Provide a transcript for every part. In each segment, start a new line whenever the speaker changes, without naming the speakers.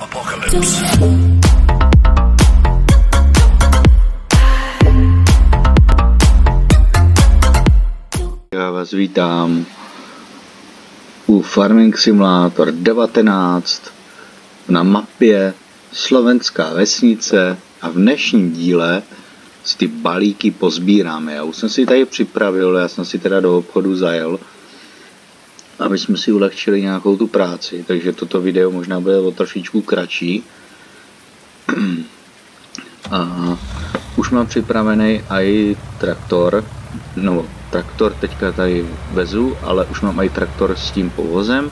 apocalypse.
Já vás vítám u Farming Simulator 19 na mapě Slovenská vesnice a v dnešním díle si ty balíky pozbíráme. Já už jsem si tady připravil, já jsem si teda do obchodu zajel, aby jsme si ulehčili nějakou tu práci, takže toto video možná bude o trošičku kratší. A už mám připravený i traktor, no traktor teďka tady vezu, ale už mám i traktor s tím povozem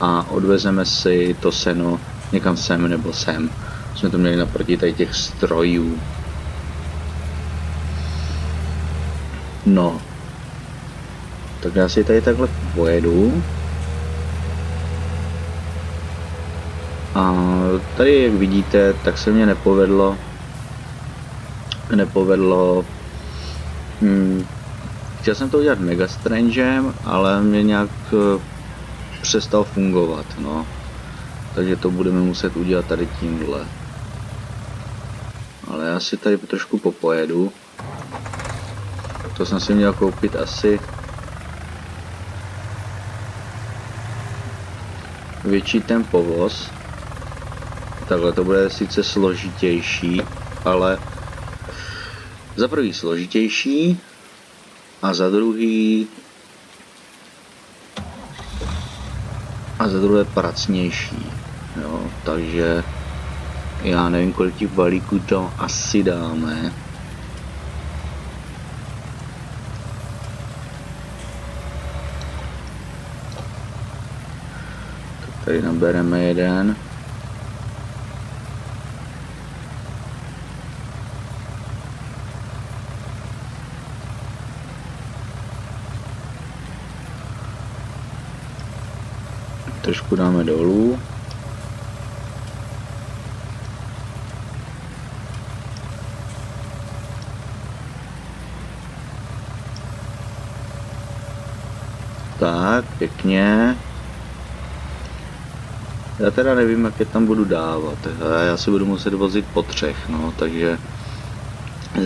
a odvezeme si to seno někam sem nebo sem. Jsme to měli naproti tady těch strojů. No. Tak já si tady takhle pojedu. A tady, jak vidíte, tak se mě nepovedlo nepovedlo hmm, chtěl jsem to udělat mega strangem, ale mě nějak uh, přestal fungovat, no. Takže to budeme muset udělat tady tímhle. Ale já si tady trošku popojedu. To jsem si měl koupit asi větší ten povoz. Takhle to bude sice složitější, ale za prvý složitější a za druhý a za druhé pracnější. Jo, takže já nevím, kolik těch balíků tam asi dáme. Tady nabereme jeden. trošku dáme dolů. Tak, pěkně. Já teda nevím, jak je tam budu dávat. Já si budu muset vozit po třech, no, takže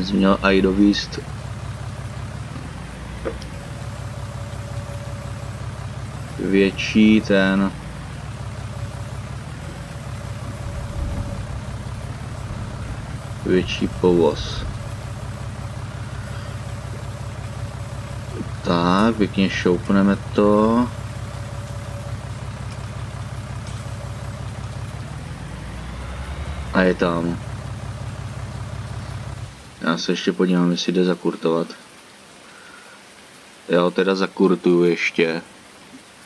jsem měl i dovíst větší ten větší povoz. Tak, pěkně šoupneme to. A je tam. Já se ještě podívám, jestli jde zakurtovat. Já ho teda zakurtuju ještě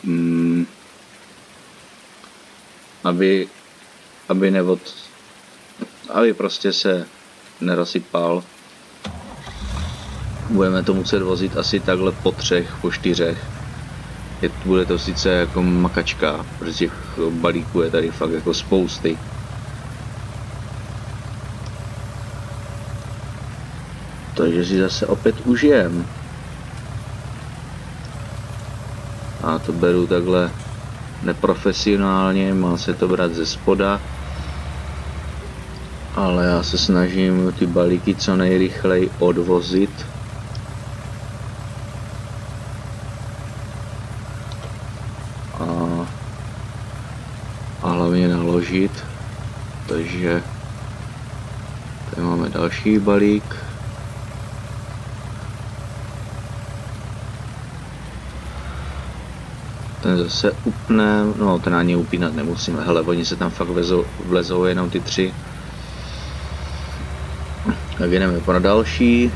mm, aby, aby nevod, aby prostě se nerozsypal. Budeme to muset vozit asi takhle po třech, po čtyřech. Je, bude to sice jako makačka, protože těch balíků je tady fakt jako spousty. Takže si zase opět užijem. a to beru takhle neprofesionálně, má se to brát ze spoda, ale já se snažím ty balíky co nejrychleji odvozit. A, a hlavně naložit, takže tady máme další balík. Ten zase upne, no ten ani upínat nemusíme, hele, oni se tam fakt vlezou, vlezou jenom ty tři. Tak jdeme na další.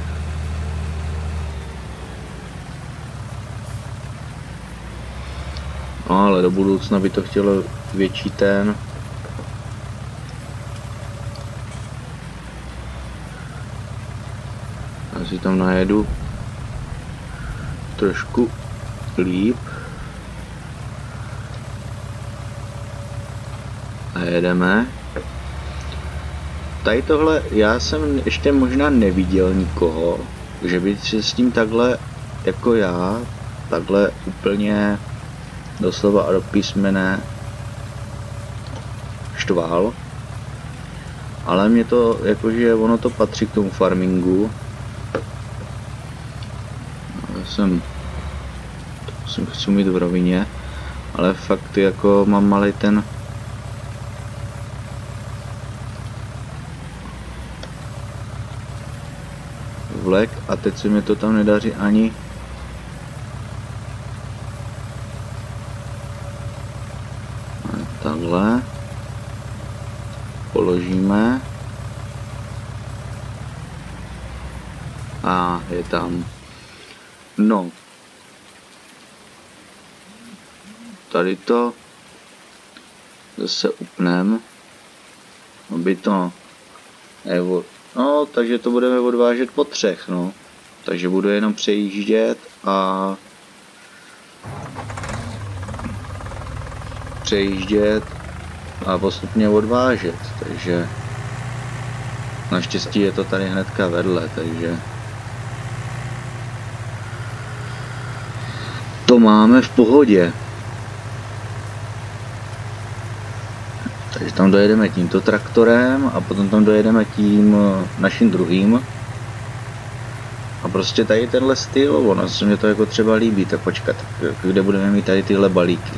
No ale do budoucna by to chtělo větší ten. Já si tam najedu trošku líp. A jedeme. Tady tohle, já jsem ještě možná neviděl nikoho, že by se s tím takhle, jako já, takhle úplně doslova a do písmene štval. Ale mě to, jakože ono to patří k tomu farmingu. Já jsem, to musím, chci mít v rovině, ale fakt jako mám malý ten vlek a teď se mi to tam nedaří ani takhle. Položíme. A je tam. No. Tady to zase upnem aby to evo, no takže to budeme odvážet po třech no takže budu jenom přejíždět a přejíždět a postupně odvážet, takže naštěstí je to tady hnedka vedle, takže to máme v pohodě. Takže tam dojedeme tímto traktorem a potom tam dojedeme tím naším druhým. A prostě tady tenhle styl, ono se mě to jako třeba líbí, tak počkat, kde budeme mít tady tyhle balíky.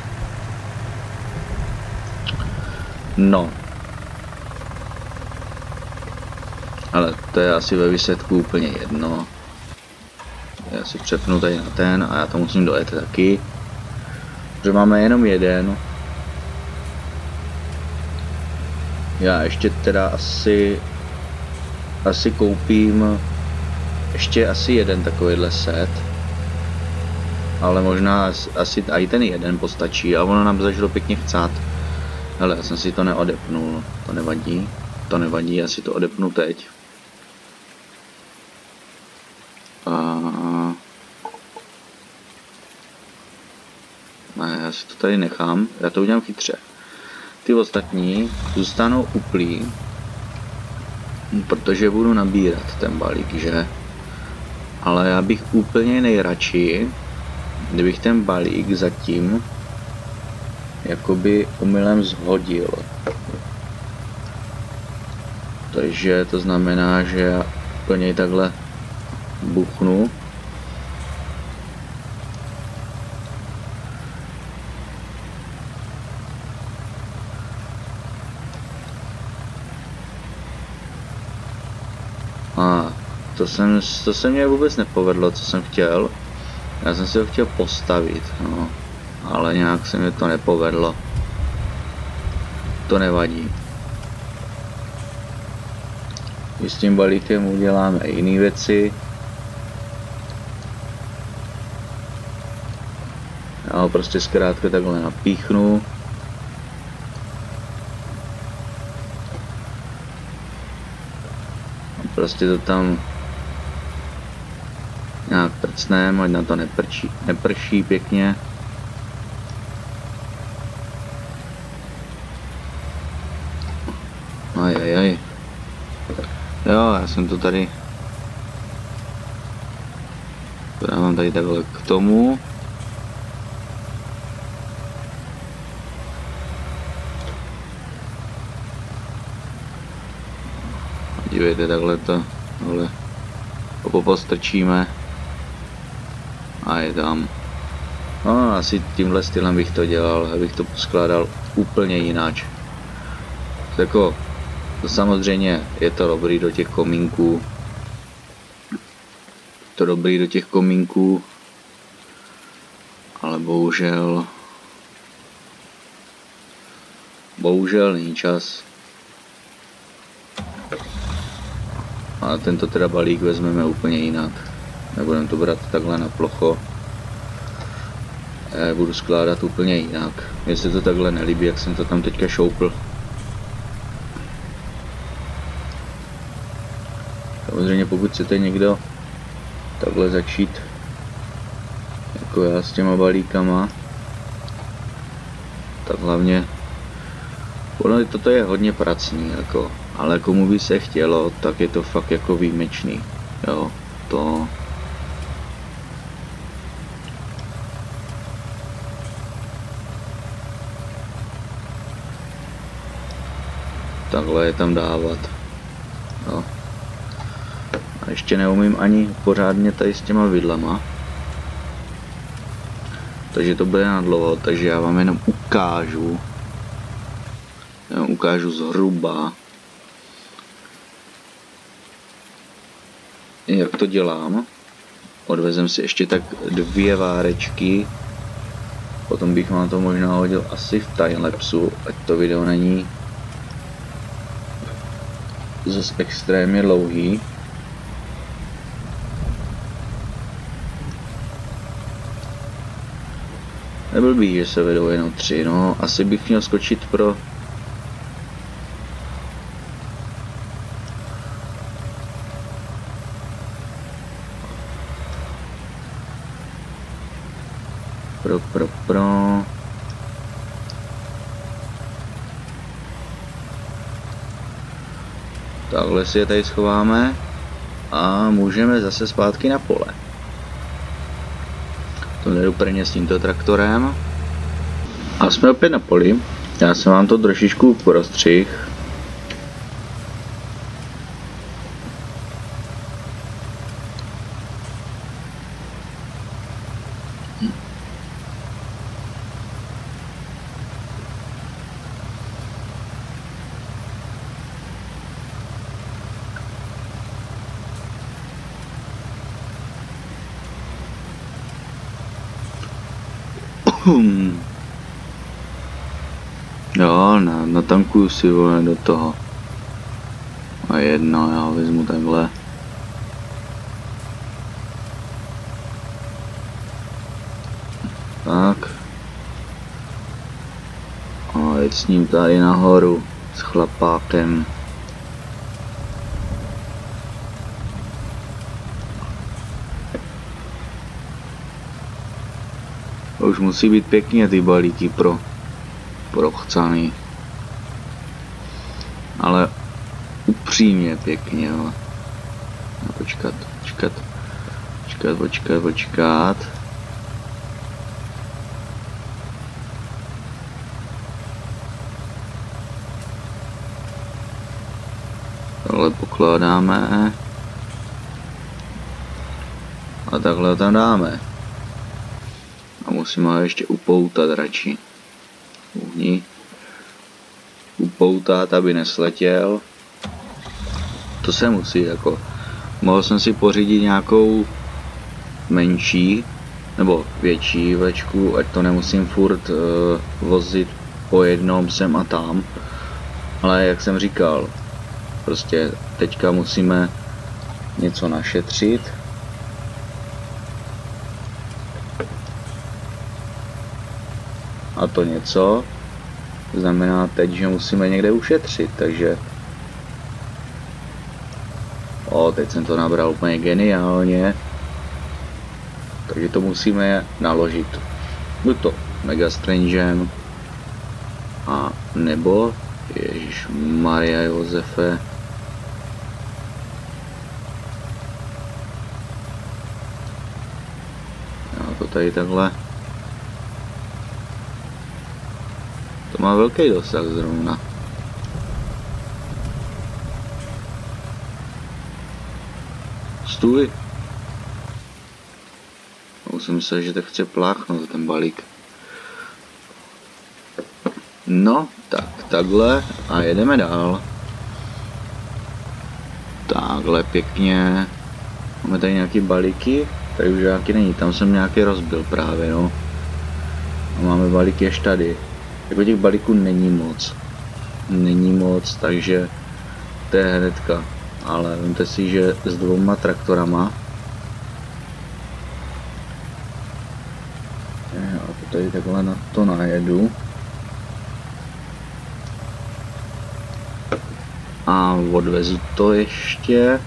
No. Ale to je asi ve výsledku úplně jedno. Já si přepnu tady na ten a já to musím dojet taky. Že máme jenom jeden. Já ještě teda asi asi koupím ještě asi jeden takovýhle set. Ale možná asi i ten jeden postačí a ono nám začalo pěkně chcát. Hele, já jsem si to neodepnul, to nevadí, to nevadí, já si to odepnu teď. Já si to tady nechám, já to udělám chytře. Ty ostatní zůstanou uplí, protože budu nabírat ten balík, že? Ale já bych úplně nejradši, kdybych ten balík zatím jakoby omylem zhodil. Takže to znamená, že já úplně takhle buchnu. To, jsem, to se mě vůbec nepovedlo, co jsem chtěl. Já jsem si ho chtěl postavit, no ale nějak se mi to nepovedlo. To nevadí. I s tím balíkem uděláme jiné věci. Já ho prostě zkrátka takhle napíchnu. prostě to tam prcneme, ať na to neprčí, neprší pěkně. Ajajaj. Jo, já jsem to tady... To dávám tady takhle k tomu. Dívejte, takhle to, takhle popostrčíme a je tam. No, asi tímhle stylem bych to dělal, abych to poskládal úplně jináč. Jako to samozřejmě je to dobrý do těch komínků. To dobrý do těch komínků. Ale bohužel... Bohužel není čas. A tento teda balík vezmeme úplně jinak. Nebudeme to brát takhle na plocho. Já budu skládat úplně jinak. Mně se to takhle nelíbí, jak jsem to tam teďka šoupl. Samozřejmě pokud chcete někdo takhle začít jako já s těma balíkama, tak hlavně ono toto je hodně pracný, jako, ale komu by se chtělo, tak je to fakt jako výjimečný, jo, to takhle je tam dávat. Jo. A ještě neumím ani pořádně tady s těma vidlama. Takže to bude na dlouho, takže já vám jenom ukážu. Jenom ukážu zhruba. Jak to dělám. Odvezem si ještě tak dvě várečky. Potom bych vám to možná hodil asi v timelapsu, ať to video není zase extrémně dlouhý. Neblbý, že se vedou jenom tři, no asi bych měl skočit pro pro, pro, pro. Takhle si je tady schováme a můžeme zase zpátky na pole. To jde úplně s tímto traktorem. A jsme opět na poli. Já jsem vám to trošičku prostřih. Hmm. Jo, na, natankuju si vole do toho. A jedno, já ho vezmu takhle. Tak. A jít s ním tady nahoru. S chlapákem. už musí být pěkně ty balíky pro prochcaný. Ale upřímně pěkně, ale. No, počkat, počkat, počkat, počkat, počkat. Takhle pokládáme. A takhle tam dáme. A musím ho ještě upoutat radši. Uhni. Upoutat, aby nesletěl. To se musí jako. Mohl jsem si pořídit nějakou menší nebo větší vlečku, ať to nemusím furt uh, vozit po jednom sem a tam. Ale jak jsem říkal, prostě teďka musíme něco našetřit a to něco znamená teď, že musíme někde ušetřit, takže o, teď jsem to nabral úplně geniálně. Takže to musíme naložit buď to Mega Strangem a nebo Ježíš Maria Josefe. Já to tady takhle. To má velký dosah zrovna. Stůj. Už jsem myslel, že to chce pláchnout ten balík. No, tak takhle a jedeme dál. Takhle pěkně. Máme tady nějaký balíky, tady už nějaký není, tam jsem nějaký rozbil právě, no. A máme balíky ještě tady. Jako těch balíků není moc. Není moc, takže to je hnedka. Ale vemte si, že s dvouma traktorama a to tady takhle na to najedu. A odvezu to ještě.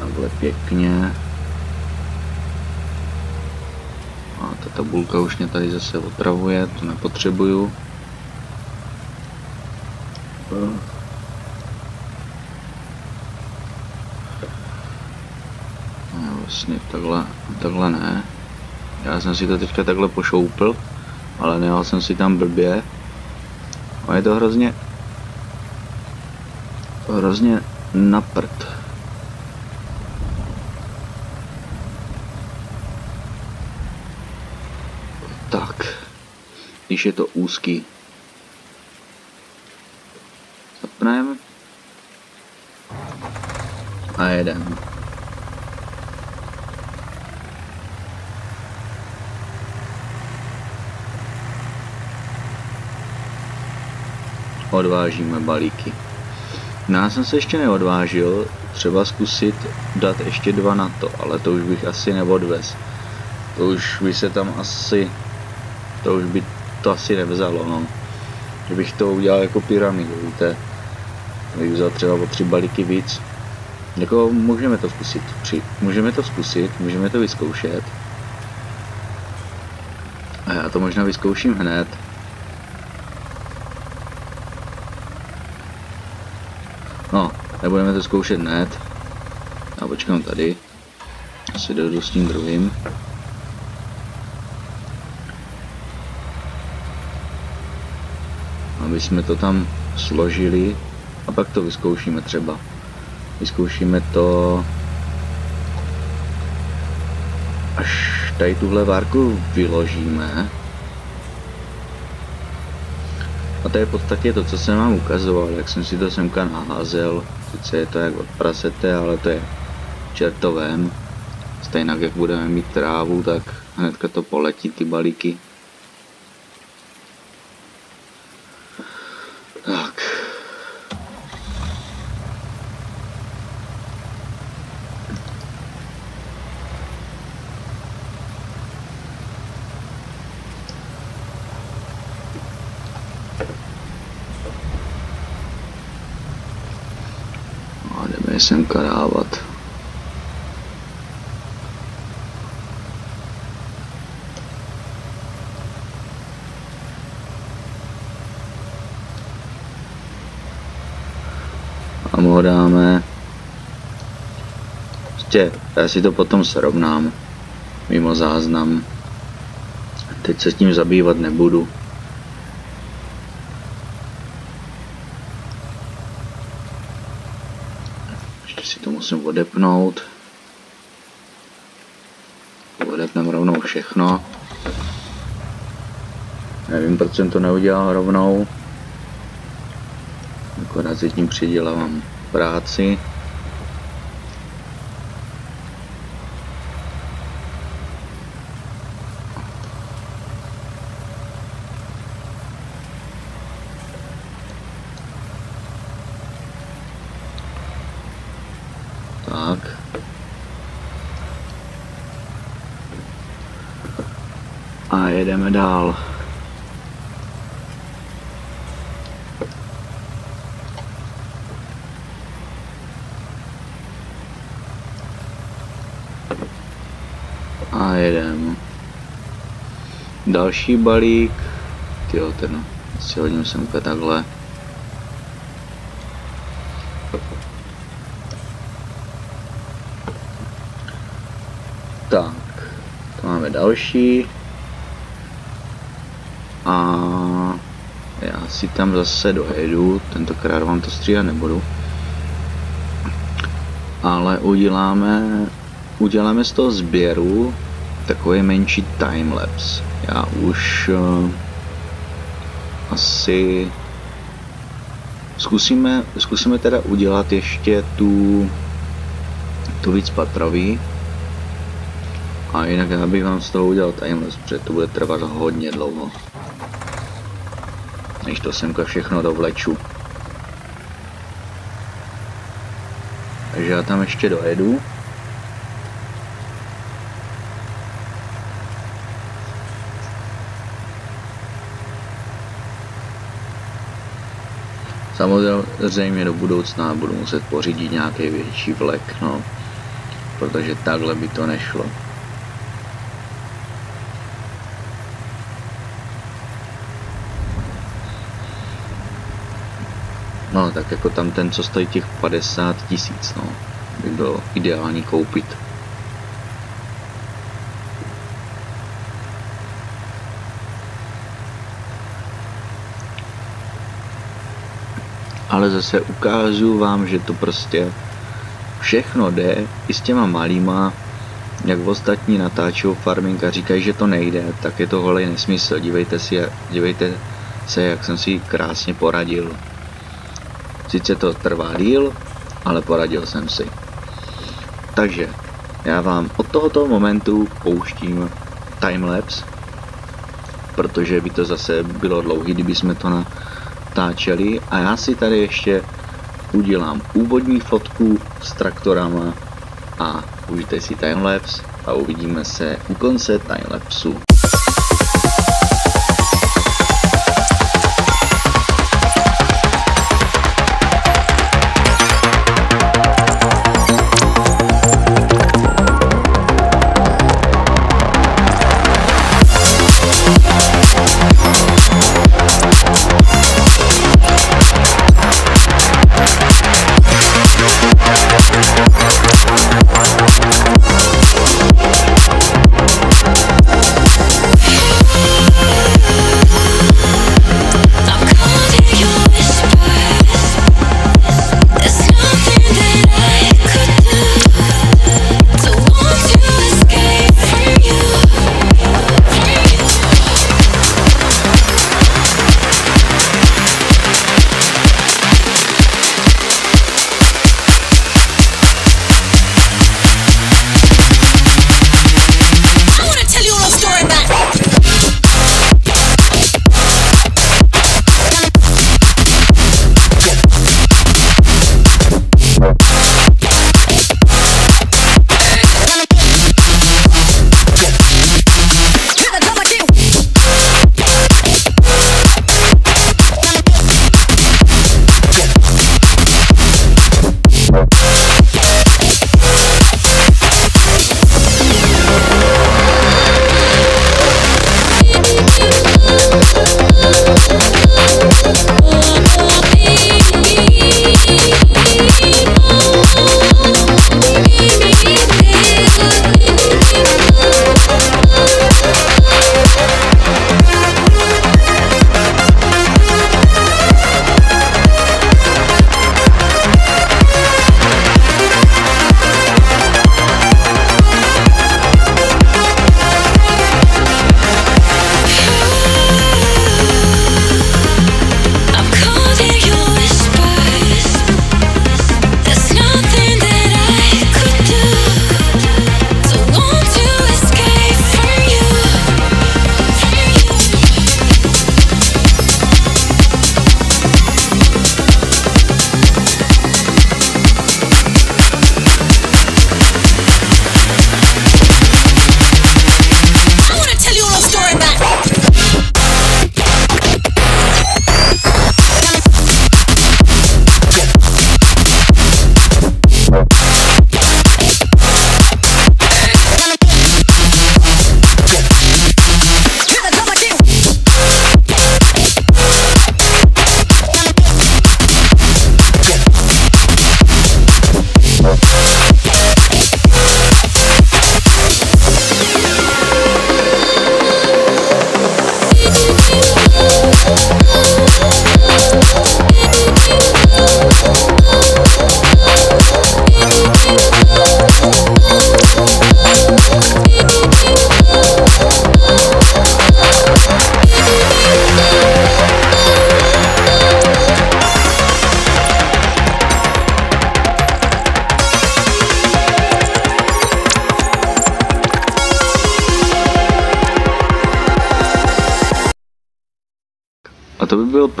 Takhle pěkně. tabulka už mě tady zase otravuje, to nepotřebuju. No, vlastně takhle, takhle ne. Já jsem si to teďka takhle pošoupil, ale nejel jsem si tam blbě. A je to hrozně... Hrozně na prd. Tak. Když je to úzký. Zapneme. A jedem. odvážíme balíky. No já jsem se ještě neodvážil, třeba zkusit dát ještě dva na to, ale to už bych asi neodvez. To už by se tam asi, to už by to asi nevzalo, no. Kdybych to udělal jako pyramidu, víte. Bych vzal třeba o tři balíky víc. Jako můžeme to zkusit, tři. Můžeme to zkusit, můžeme to vyzkoušet. A já to možná vyzkouším hned. No, nebudeme to zkoušet hned. Já počkám tady. Asi dojdu s tím druhým. Aby jsme to tam složili a pak to vyzkoušíme třeba. Vyzkoušíme to až tady tuhle várku vyložíme a to je v podstatě to, co jsem vám ukazoval, jak jsem si to semka naházel. Sice je to jak od prasete, ale to je čertovém. Stejně jak budeme mít trávu, tak hnedka to poletí ty balíky. Semka dávat. A mu ho dáme. Prostě já si to potom srovnám. Mimo záznam. Teď se s tím zabývat nebudu. musím odepnout. Odepneme rovnou všechno. Nevím, proč jsem to neudělal rovnou. Akorát si tím přidělávám práci. Jedeme dál. A jedem. Další balík. Tyjo, ten si hodím semka takhle. Tak, to máme další. Si tam zase dojedu, tentokrát vám to stříhat nebudu. Ale uděláme, uděláme z toho sběru takový menší timelapse. Já už uh, asi zkusíme, zkusíme teda udělat ještě tu, tu víc patrový. A jinak já bych vám z toho udělal timelapse, protože to bude trvat hodně dlouho než to semka všechno dovleču. Takže já tam ještě dojedu. Samozřejmě do budoucna budu muset pořídit nějaký větší vlek, no, protože takhle by to nešlo. No, tak jako tam ten, co stojí těch 50 tisíc, no, by bylo ideální koupit. ale zase ukážu vám, že to prostě všechno jde i s těma malýma, jak ostatní natáčou farming a říkají, že to nejde, tak je to holej nesmysl. Dívejte, si, dívejte se, jak jsem si krásně poradil. Sice to trvá díl, ale poradil jsem si. Takže já vám od tohoto momentu pouštím timelapse, protože by to zase bylo dlouhý, kdyby jsme to natáčeli a já si tady ještě udělám úvodní fotku s traktorama a užijte si timelapse a uvidíme se u konce timelapsu.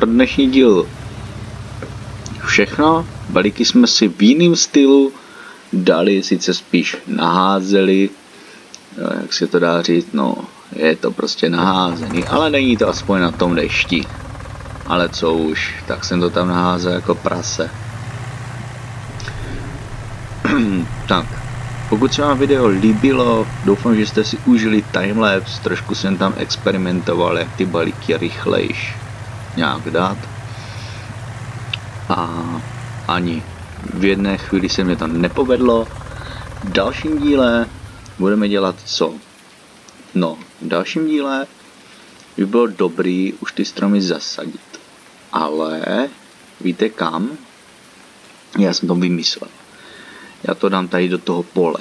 Pro dnešní díl všechno. Balíky jsme si v jiném stylu dali, sice spíš naházeli, jak se to dá říct, no, je to prostě naházený, ale není to aspoň na tom dešti. Ale co už, tak jsem to tam naházel jako prase. tak, pokud se vám video líbilo, doufám, že jste si užili timelapse, trošku jsem tam experimentoval, jak ty balíky rychlejš nějak dát. A ani v jedné chvíli se mi to nepovedlo. V dalším díle budeme dělat co? No, v dalším díle by bylo dobrý už ty stromy zasadit. Ale Víte kam? Já jsem to vymyslel. Já to dám tady do toho pole.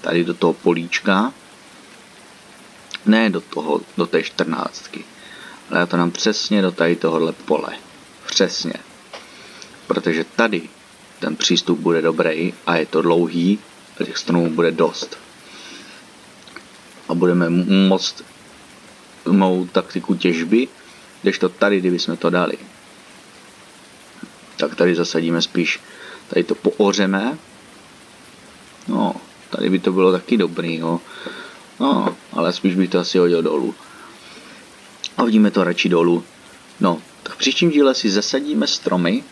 Tady do toho políčka. Ne do toho, do té čtrnáctky. Ale já to dám přesně do tady tohohle pole. Přesně. Protože tady ten přístup bude dobrý a je to dlouhý a těch stromů bude dost. A budeme moct mou taktiku těžby, když to tady, kdyby jsme to dali, tak tady zasadíme spíš, tady to poořeme, no, tady by to bylo taky dobrý, jo. no, ale spíš by to asi hodil dolů. A hodíme to radši dolů. No, tak v příštím díle si zasadíme stromy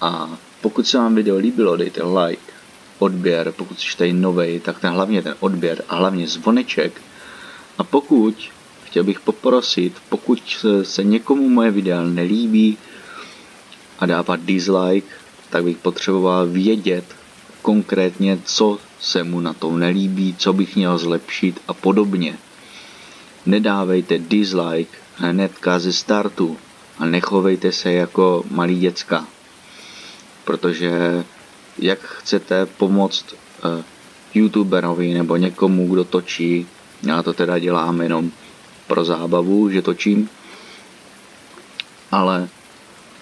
a pokud se vám video líbilo, dejte like, odběr, pokud jste tady novej, tak ten hlavně ten odběr a hlavně zvoneček. A pokud, chtěl bych poprosit, pokud se někomu moje videa nelíbí a dávat dislike, tak bych potřeboval vědět konkrétně, co se mu na tom nelíbí, co bych měl zlepšit a podobně. Nedávejte dislike hnedka ze startu a nechovejte se jako malí děcka protože jak chcete pomoct uh, youtuberovi nebo někomu, kdo točí, já to teda dělám jenom pro zábavu, že točím, ale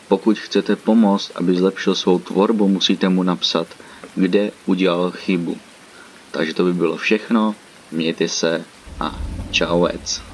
pokud chcete pomoct, aby zlepšil svou tvorbu, musíte mu napsat, kde udělal chybu. Takže to by bylo všechno, mějte se a čauec.